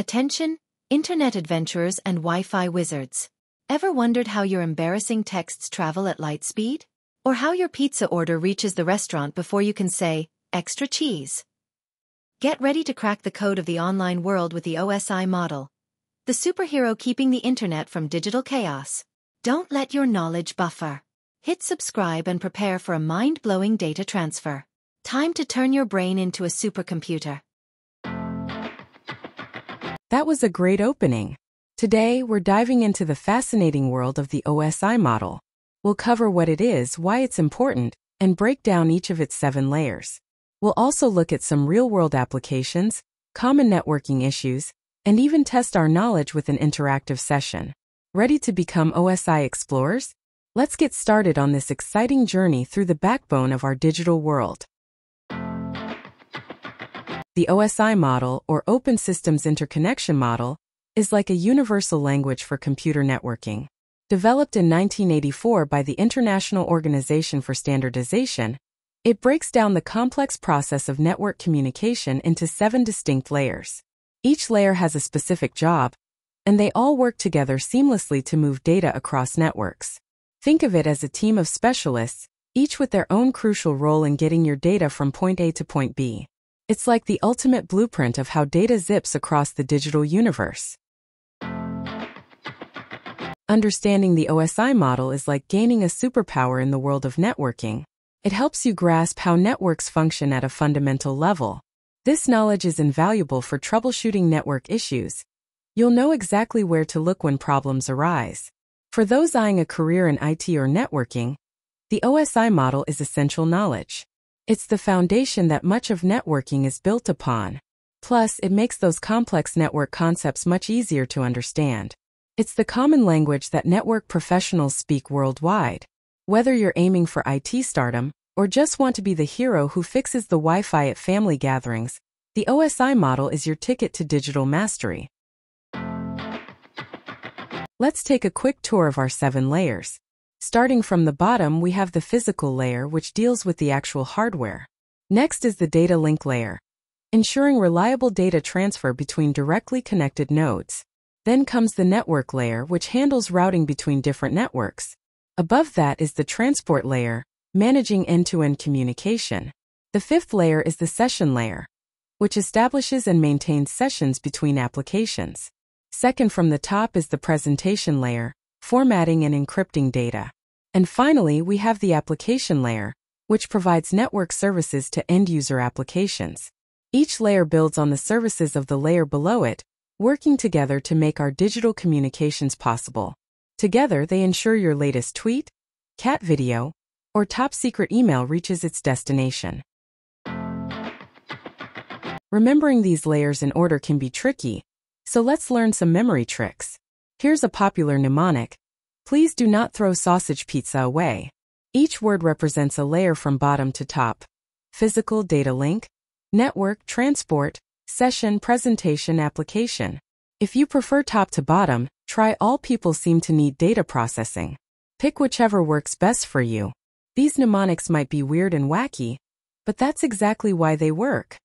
Attention, Internet adventurers and Wi-Fi wizards. Ever wondered how your embarrassing texts travel at light speed? Or how your pizza order reaches the restaurant before you can say, extra cheese? Get ready to crack the code of the online world with the OSI model. The superhero keeping the internet from digital chaos. Don't let your knowledge buffer. Hit subscribe and prepare for a mind-blowing data transfer. Time to turn your brain into a supercomputer. That was a great opening. Today, we're diving into the fascinating world of the OSI model. We'll cover what it is, why it's important, and break down each of its seven layers. We'll also look at some real-world applications, common networking issues, and even test our knowledge with an interactive session. Ready to become OSI explorers? Let's get started on this exciting journey through the backbone of our digital world. The OSI model, or Open Systems Interconnection Model, is like a universal language for computer networking. Developed in 1984 by the International Organization for Standardization, it breaks down the complex process of network communication into seven distinct layers. Each layer has a specific job, and they all work together seamlessly to move data across networks. Think of it as a team of specialists, each with their own crucial role in getting your data from point A to point B. It's like the ultimate blueprint of how data zips across the digital universe. Understanding the OSI model is like gaining a superpower in the world of networking. It helps you grasp how networks function at a fundamental level. This knowledge is invaluable for troubleshooting network issues. You'll know exactly where to look when problems arise. For those eyeing a career in IT or networking, the OSI model is essential knowledge. It's the foundation that much of networking is built upon. Plus, it makes those complex network concepts much easier to understand. It's the common language that network professionals speak worldwide. Whether you're aiming for IT stardom or just want to be the hero who fixes the Wi-Fi at family gatherings, the OSI model is your ticket to digital mastery. Let's take a quick tour of our seven layers. Starting from the bottom, we have the physical layer, which deals with the actual hardware. Next is the data link layer, ensuring reliable data transfer between directly connected nodes. Then comes the network layer, which handles routing between different networks. Above that is the transport layer, managing end-to-end communication. The fifth layer is the session layer, which establishes and maintains sessions between applications. Second from the top is the presentation layer, formatting and encrypting data. And finally, we have the application layer, which provides network services to end-user applications. Each layer builds on the services of the layer below it, working together to make our digital communications possible. Together, they ensure your latest tweet, cat video, or top secret email reaches its destination. Remembering these layers in order can be tricky, so let's learn some memory tricks. Here's a popular mnemonic, Please do not throw sausage pizza away. Each word represents a layer from bottom to top. Physical data link, network, transport, session, presentation, application. If you prefer top to bottom, try all people seem to need data processing. Pick whichever works best for you. These mnemonics might be weird and wacky, but that's exactly why they work.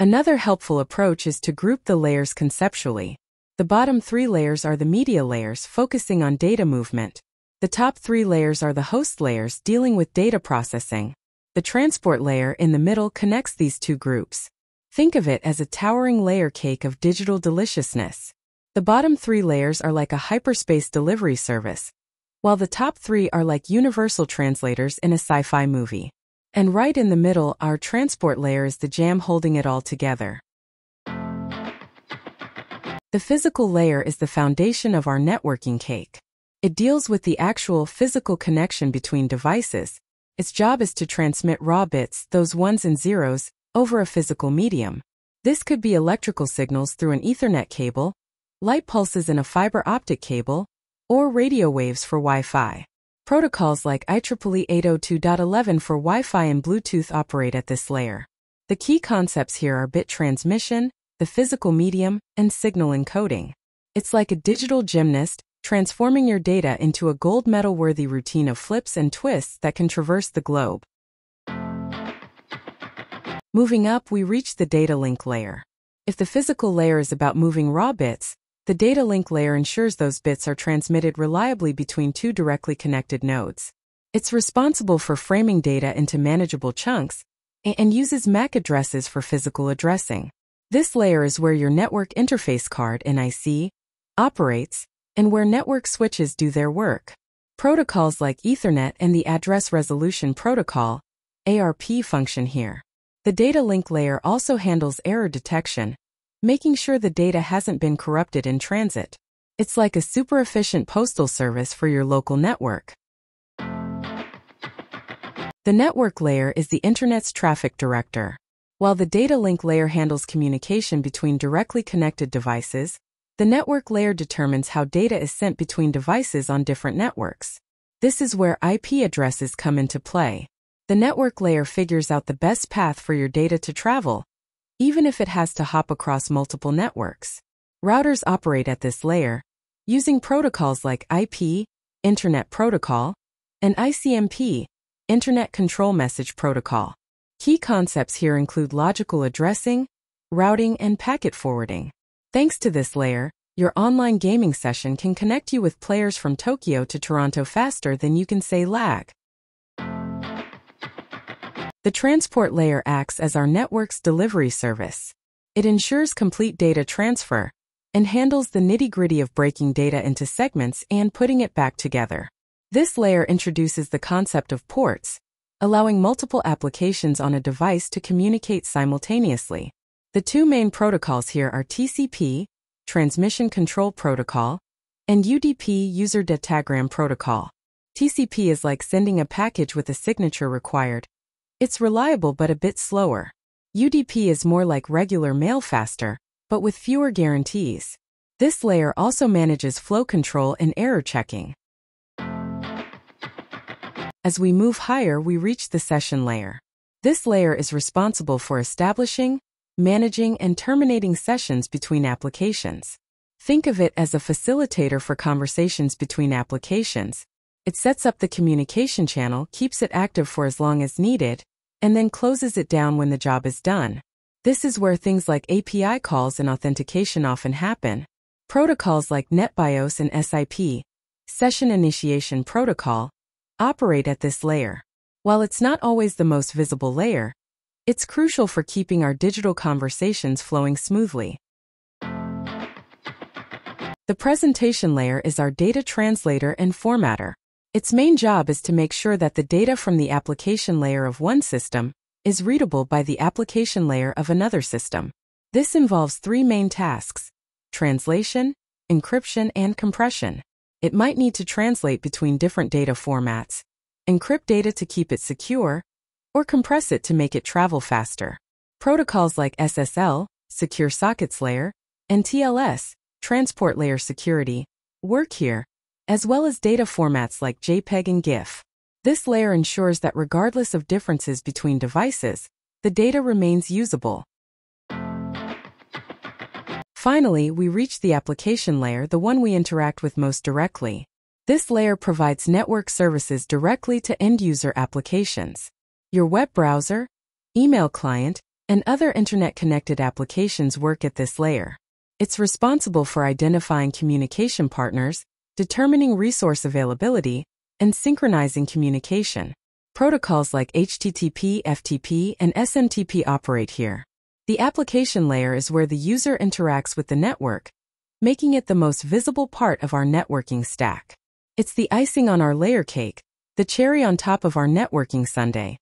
Another helpful approach is to group the layers conceptually. The bottom three layers are the media layers focusing on data movement. The top three layers are the host layers dealing with data processing. The transport layer in the middle connects these two groups. Think of it as a towering layer cake of digital deliciousness. The bottom three layers are like a hyperspace delivery service, while the top three are like universal translators in a sci-fi movie. And right in the middle, our transport layer is the jam holding it all together. The physical layer is the foundation of our networking cake. It deals with the actual physical connection between devices. Its job is to transmit raw bits, those ones and zeros, over a physical medium. This could be electrical signals through an Ethernet cable, light pulses in a fiber optic cable, or radio waves for Wi-Fi. Protocols like IEEE 802.11 for Wi-Fi and Bluetooth operate at this layer. The key concepts here are bit transmission, the physical medium, and signal encoding. It's like a digital gymnast, transforming your data into a gold medal worthy routine of flips and twists that can traverse the globe. Moving up, we reach the data link layer. If the physical layer is about moving raw bits, the data link layer ensures those bits are transmitted reliably between two directly connected nodes. It's responsible for framing data into manageable chunks and uses MAC addresses for physical addressing. This layer is where your network interface card NIC operates and where network switches do their work. Protocols like Ethernet and the Address Resolution Protocol ARP function here. The data link layer also handles error detection, making sure the data hasn't been corrupted in transit. It's like a super efficient postal service for your local network. The network layer is the Internet's traffic director. While the data link layer handles communication between directly connected devices, the network layer determines how data is sent between devices on different networks. This is where IP addresses come into play. The network layer figures out the best path for your data to travel, even if it has to hop across multiple networks. Routers operate at this layer, using protocols like IP, Internet Protocol, and ICMP, Internet Control Message Protocol. Key concepts here include logical addressing, routing, and packet forwarding. Thanks to this layer, your online gaming session can connect you with players from Tokyo to Toronto faster than you can say lag. The transport layer acts as our network's delivery service. It ensures complete data transfer and handles the nitty-gritty of breaking data into segments and putting it back together. This layer introduces the concept of ports, allowing multiple applications on a device to communicate simultaneously. The two main protocols here are TCP, Transmission Control Protocol, and UDP, User Datagram Protocol. TCP is like sending a package with a signature required, it's reliable but a bit slower. UDP is more like regular mail faster, but with fewer guarantees. This layer also manages flow control and error checking. As we move higher, we reach the session layer. This layer is responsible for establishing, managing, and terminating sessions between applications. Think of it as a facilitator for conversations between applications. It sets up the communication channel, keeps it active for as long as needed, and then closes it down when the job is done. This is where things like API calls and authentication often happen. Protocols like NetBIOS and SIP, Session Initiation Protocol, operate at this layer. While it's not always the most visible layer, it's crucial for keeping our digital conversations flowing smoothly. The presentation layer is our data translator and formatter. Its main job is to make sure that the data from the application layer of one system is readable by the application layer of another system. This involves three main tasks translation, encryption, and compression. It might need to translate between different data formats, encrypt data to keep it secure, or compress it to make it travel faster. Protocols like SSL, Secure Sockets Layer, and TLS, Transport Layer Security, work here as well as data formats like JPEG and GIF. This layer ensures that regardless of differences between devices, the data remains usable. Finally, we reach the application layer, the one we interact with most directly. This layer provides network services directly to end-user applications. Your web browser, email client, and other internet-connected applications work at this layer. It's responsible for identifying communication partners, determining resource availability, and synchronizing communication. Protocols like HTTP, FTP, and SMTP operate here. The application layer is where the user interacts with the network, making it the most visible part of our networking stack. It's the icing on our layer cake, the cherry on top of our networking sundae.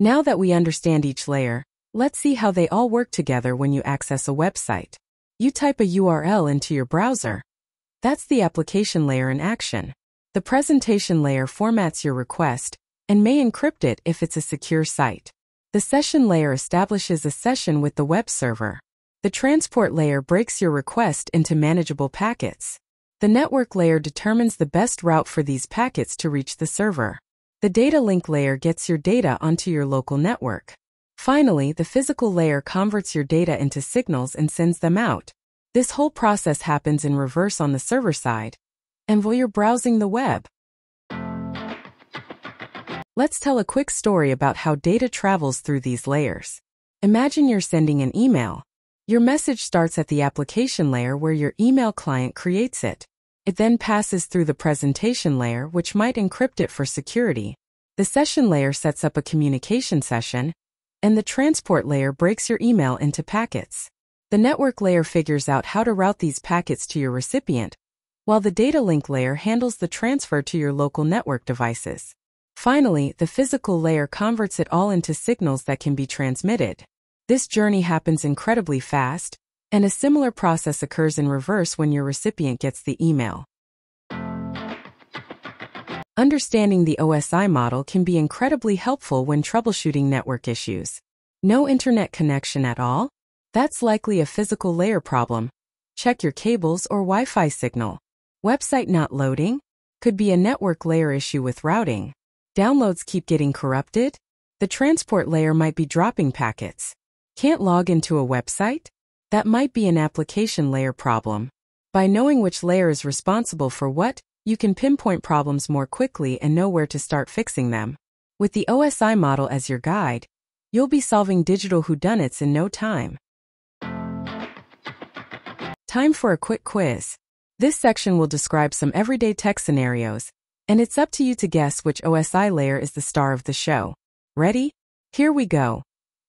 Now that we understand each layer, let's see how they all work together when you access a website. You type a URL into your browser. That's the application layer in action. The presentation layer formats your request and may encrypt it if it's a secure site. The session layer establishes a session with the web server. The transport layer breaks your request into manageable packets. The network layer determines the best route for these packets to reach the server. The data link layer gets your data onto your local network. Finally, the physical layer converts your data into signals and sends them out. This whole process happens in reverse on the server side, and while you're browsing the web. Let's tell a quick story about how data travels through these layers. Imagine you're sending an email. Your message starts at the application layer where your email client creates it. It then passes through the presentation layer, which might encrypt it for security. The session layer sets up a communication session, and the transport layer breaks your email into packets. The network layer figures out how to route these packets to your recipient, while the data link layer handles the transfer to your local network devices. Finally, the physical layer converts it all into signals that can be transmitted. This journey happens incredibly fast, and a similar process occurs in reverse when your recipient gets the email. Understanding the OSI model can be incredibly helpful when troubleshooting network issues. No internet connection at all? That's likely a physical layer problem. Check your cables or Wi-Fi signal. Website not loading? Could be a network layer issue with routing. Downloads keep getting corrupted? The transport layer might be dropping packets. Can't log into a website? That might be an application layer problem. By knowing which layer is responsible for what, you can pinpoint problems more quickly and know where to start fixing them. With the OSI model as your guide, you'll be solving digital whodunits in no time. Time for a quick quiz. This section will describe some everyday tech scenarios, and it's up to you to guess which OSI layer is the star of the show. Ready? Here we go.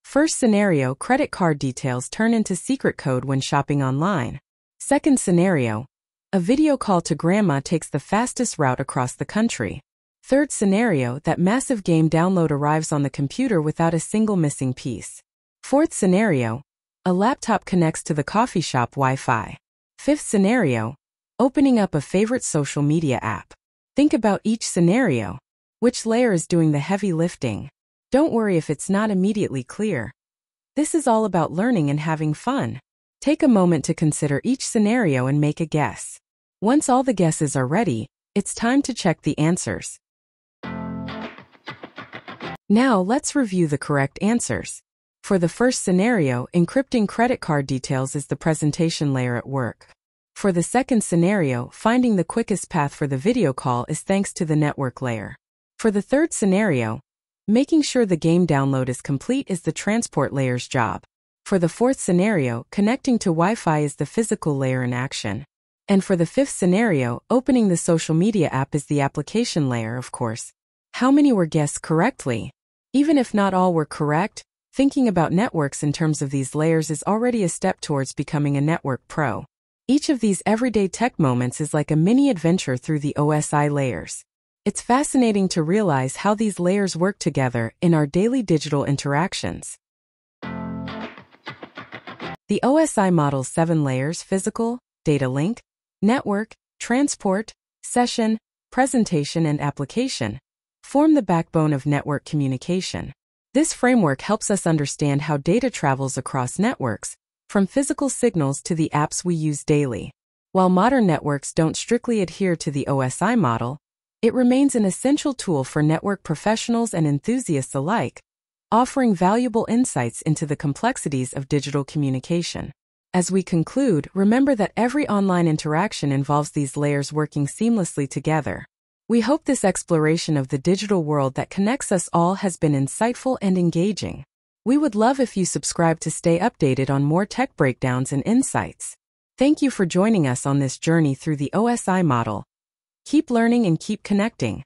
First scenario, credit card details turn into secret code when shopping online. Second scenario, a video call to grandma takes the fastest route across the country. Third scenario, that massive game download arrives on the computer without a single missing piece. Fourth scenario, a laptop connects to the coffee shop Wi-Fi. Fifth scenario, opening up a favorite social media app. Think about each scenario. Which layer is doing the heavy lifting? Don't worry if it's not immediately clear. This is all about learning and having fun. Take a moment to consider each scenario and make a guess. Once all the guesses are ready, it's time to check the answers. Now let's review the correct answers. For the first scenario, encrypting credit card details is the presentation layer at work. For the second scenario, finding the quickest path for the video call is thanks to the network layer. For the third scenario, Making sure the game download is complete is the transport layer's job. For the fourth scenario, connecting to Wi-Fi is the physical layer in action. And for the fifth scenario, opening the social media app is the application layer, of course. How many were guessed correctly? Even if not all were correct, thinking about networks in terms of these layers is already a step towards becoming a network pro. Each of these everyday tech moments is like a mini adventure through the OSI layers. It's fascinating to realize how these layers work together in our daily digital interactions. The OSI model's seven layers physical, data link, network, transport, session, presentation, and application form the backbone of network communication. This framework helps us understand how data travels across networks, from physical signals to the apps we use daily. While modern networks don't strictly adhere to the OSI model, it remains an essential tool for network professionals and enthusiasts alike, offering valuable insights into the complexities of digital communication. As we conclude, remember that every online interaction involves these layers working seamlessly together. We hope this exploration of the digital world that connects us all has been insightful and engaging. We would love if you subscribe to stay updated on more tech breakdowns and insights. Thank you for joining us on this journey through the OSI model Keep learning and keep connecting.